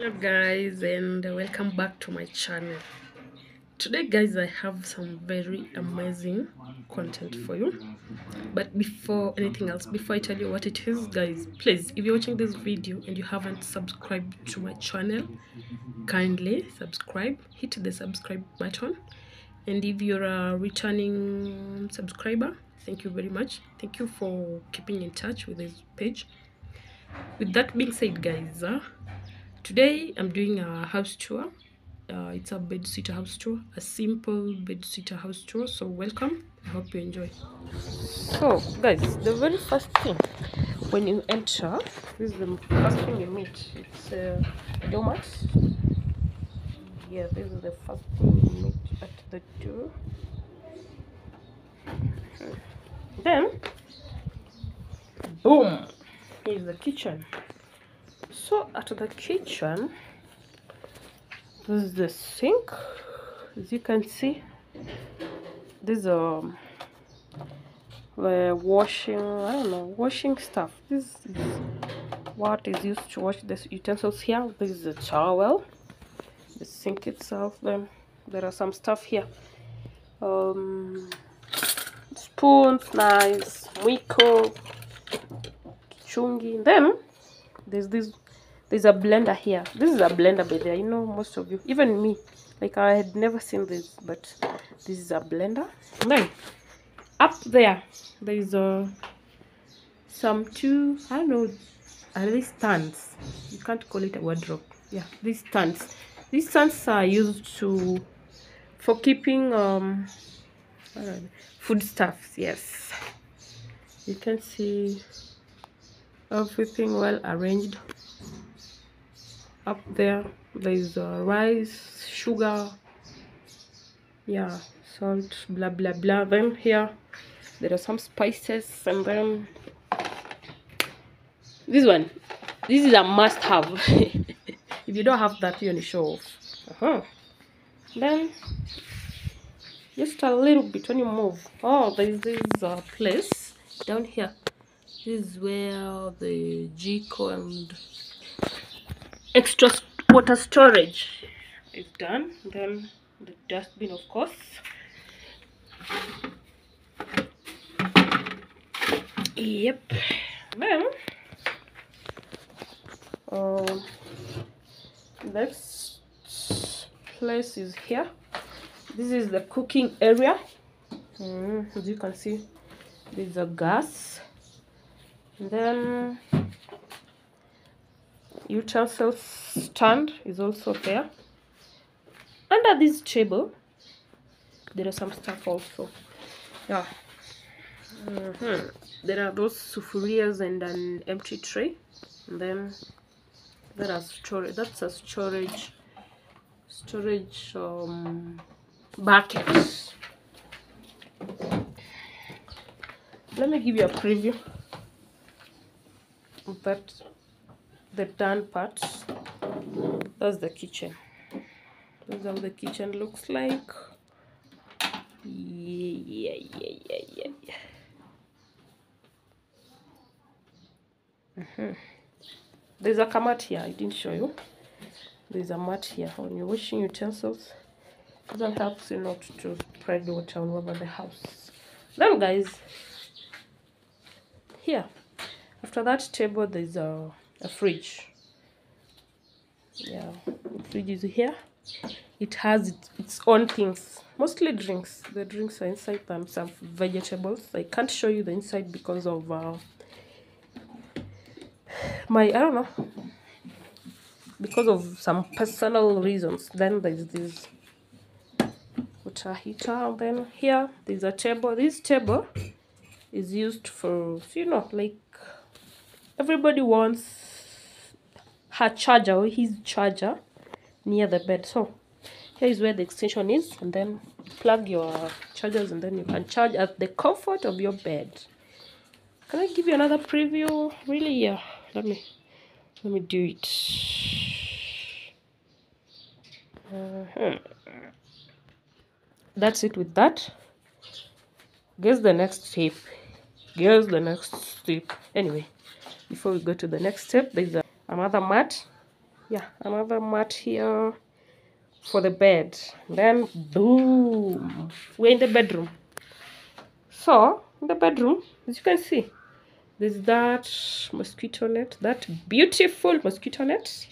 hello guys and welcome back to my channel. Today guys i have some very amazing content for you. But before anything else before i tell you what it is guys please if you're watching this video and you haven't subscribed to my channel kindly subscribe hit the subscribe button. And if you're a returning subscriber thank you very much. Thank you for keeping in touch with this page. With that being said guys uh, today i'm doing a house tour. Uh, it's a bed sitter house tour a simple bed sitter house tour. So welcome. I hope you enjoy. So guys the very first thing when you enter this is the first thing you meet. It's uh, a doormat. Yeah this is the first thing you meet at the door. Then boom. here's the kitchen so at the kitchen this is the sink. As you can see this is um the washing i don't know washing stuff. This is what is used to wash the utensils here. This is the towel the sink itself. Then there are some stuff here. Um spoons knives mwiko chungi then there's this there's a blender here. This is a blender by there you know most of you even me. Like i had never seen this but this is a blender. And then up there there's a some two i don't know are these stands you can't call it a wardrobe. Yeah these stands these stands are used to for keeping um food stuffs yes. You can see everything well arranged up there there's uh, rice sugar yeah salt blah blah blah then here. There are some spices and then this one this is a must have. If you don't have that you only show off. Uh -huh. then just a little bit when you move. Oh there's this uh, place down here. This is where the jiko and extra water storage. Is done. Then the dustbin of course. Yep. Then um next place is here. This is the cooking area. Mm, as you can see there's a gas. And then utensil stand is also there. Under this table there are some stuff also. Yeah. Mm -hmm. there are those sufurias and an empty tray. And then there are storage that's a storage storage um bucket. Let me give you a preview of that the done part. That's the kitchen. That's how the kitchen looks like. Yeah yeah yeah yeah yeah mm -hmm. there's a mat here. I didn't show you. There's a mat here when you're washing utensils. That helps you not to spread water all over the house. Then guys here. After that table there's a, a fridge. Yeah. The fridge is here. It has its, own things. Mostly drinks. The drinks are inside them. Some vegetables. I can't show you the inside because of uh, my i don't know. Because of some personal reasons. Then there's this water heater. And then here there's a table. This table is used for you know like everybody wants her charger or his charger near the bed. So here is where the extension is and then plug your chargers and then you can charge at the comfort of your bed. Can i give you another preview? Really? Yeah. Let me let me do it. Uh -huh. that's it with that. Guess the next step. Guess the next step. Anyway before we go to the next step there's a, another mat. Yeah another mat here for the bed. Then boom. We're in the bedroom. So in the bedroom as you can see there's that mosquito net that beautiful mosquito net.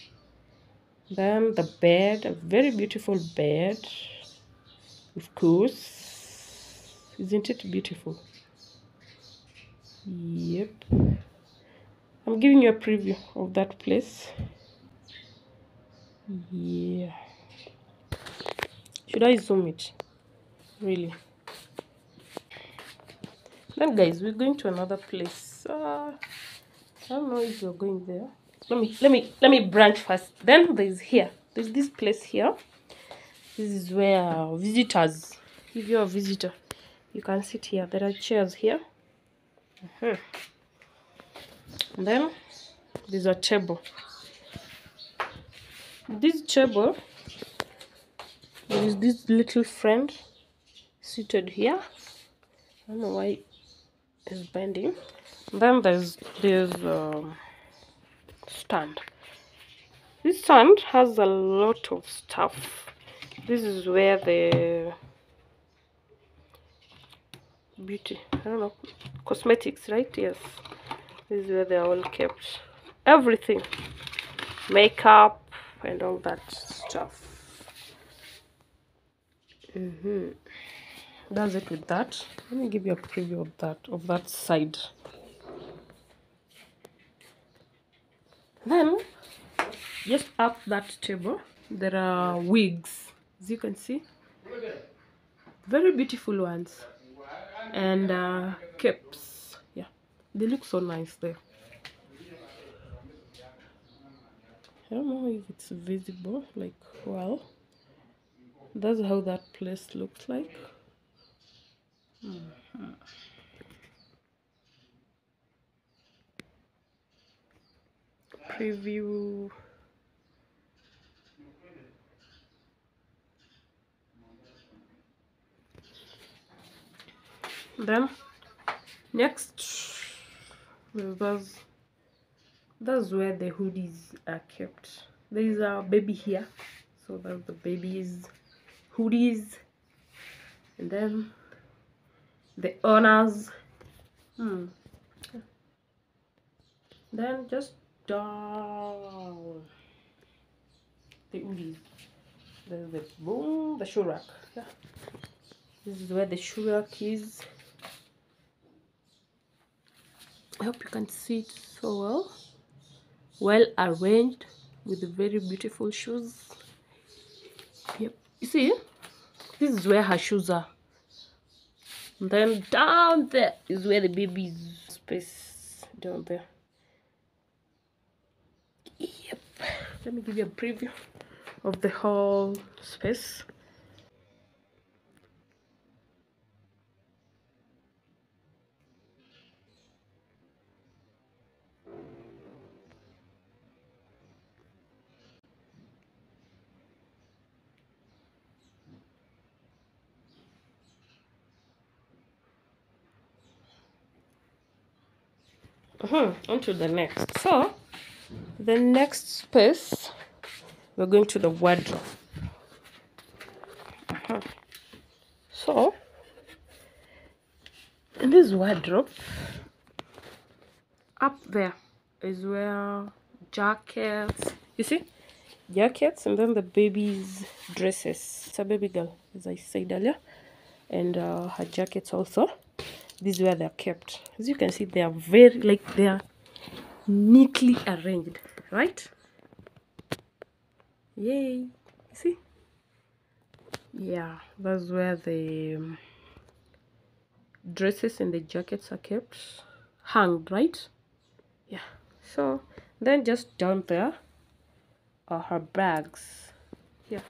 Then the bed a very beautiful bed of course. Isn't it beautiful? Yep i'm giving you a preview of that place. Yeah. Should i zoom it? Really? Then guys we're going to another place. Uh, i don't know if you're going there. Let me let me let me branch first. Then there's here. There's this place here. This is where visitors if you're a visitor you can sit here. There are chairs here. Mhm. And then there's a table this table there is this little friend seated here. I don't know why it's bending. Then there's this um, stand. This stand has a lot of stuff. This is where the beauty i don't know cosmetics right? Yes this is where they're all kept everything. Makeup and all that stuff. Hmm that's it with that. Let me give you a preview of that of that side. Then just up that table there are wigs. As you can see very beautiful ones. And uh, yeah they look so nice there. I don't know if it's visible like well that's how that place looks like. Mhm. preview. Then next that's that's where the hoodies are kept. There is a baby here so that's the baby's hoodies. And then the owners hmm. then just down. The hoodies. There's the boom the shoe rack. Yeah. This is where the shoe rack is I hope you can see it so well. Well arranged with very beautiful shoes. Yep. You see, this is where her shoes are. And then down there is where the baby's space down there. Yep. Let me give you a preview of the whole space. Uh on to the next. So the next space we're going to the wardrobe. Uh-huh. so in this wardrobe up there is where jackets you see? Jackets and then the baby's dresses. It's a baby girl as i said earlier and uh, her jackets also this is where they're kept. As you can see they are very like they are neatly arranged right? Yay. See? Yeah that's where the um, dresses and the jackets are kept. Hanged right? Yeah. So then just down there are her bags. Yeah.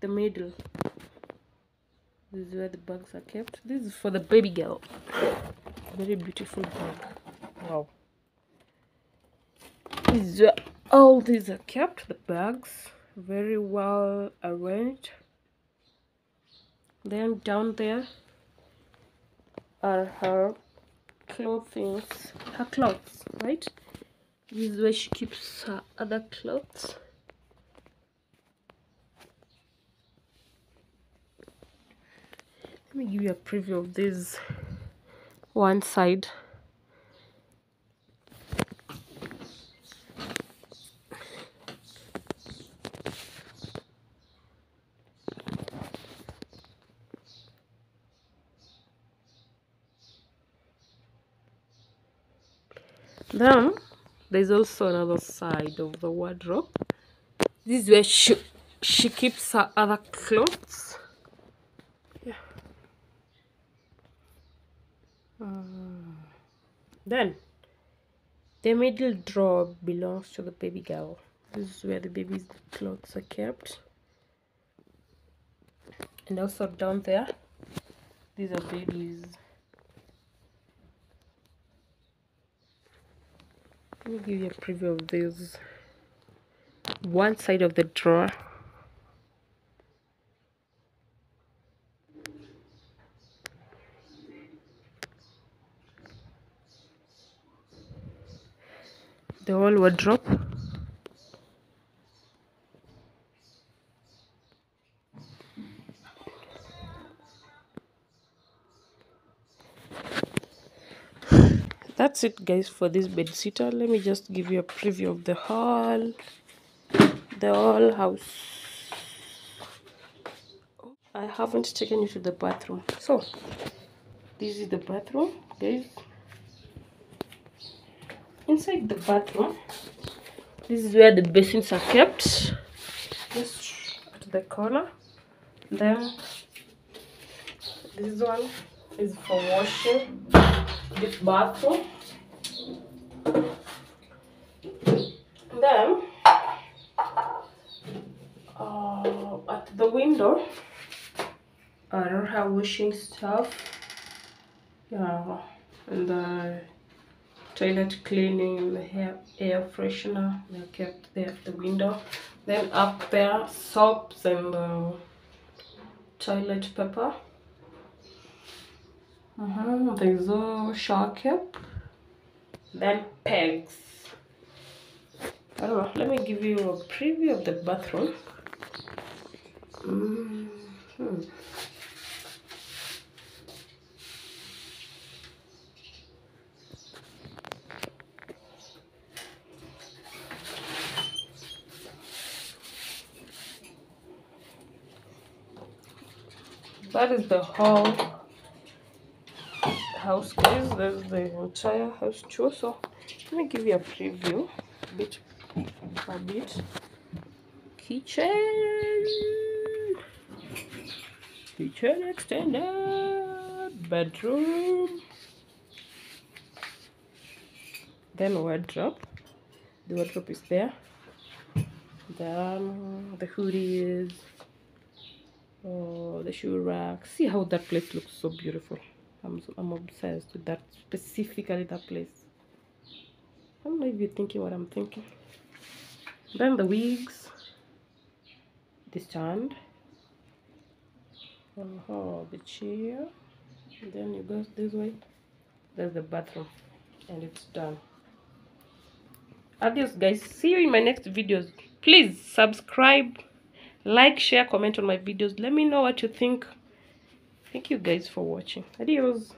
The middle this is where the bags are kept. This is for the baby girl. Very beautiful bag wow. This is where all these are kept the bags very well arranged. Then down there are her clothings. Her clothes right? This is where she keeps her other clothes let me give you a preview of this one side. Then there's also another side of the wardrobe. This is where she she keeps her other clothes yeah uh, then the middle drawer belongs to the baby girl. This is where the baby's clothes are kept. And also down there these are babies. Let me give you a preview of this. One side of the drawer the whole wardrobe. That's it guys for this bed sitter. Let me just give you a preview of the whole the whole house. I haven't taken you to the bathroom. So this is the bathroom guys inside the bathroom. This is where the basins are kept. Just at the corner then this one is for washing this bathroom. Then uh, at the window I don't have washing stuff yeah and the toilet cleaning hair air freshener they're kept there at the window then up there soaps and uh, toilet paper uh -huh. there's a shower cap then pegs I don't know let me give you a preview of the bathroom mm -hmm. That is the whole house guys there's the entire house tour so let me give you a preview. Bit a bit. Kitchen. Kitchen extended. Bedroom. Then wardrobe. The wardrobe is there. Then the hoodies oh the shoe rack see how that place looks so beautiful. I'm i'm obsessed with that specifically that place. I don't know if you're thinking what i'm thinking. Then the wigs. The stand. -huh, the chair and then you go this way. There's the bathroom. And it's done. Adios guys. See you in my next videos. Please subscribe like share comment on my videos. Let me know what you think. Thank you guys for watching. Adios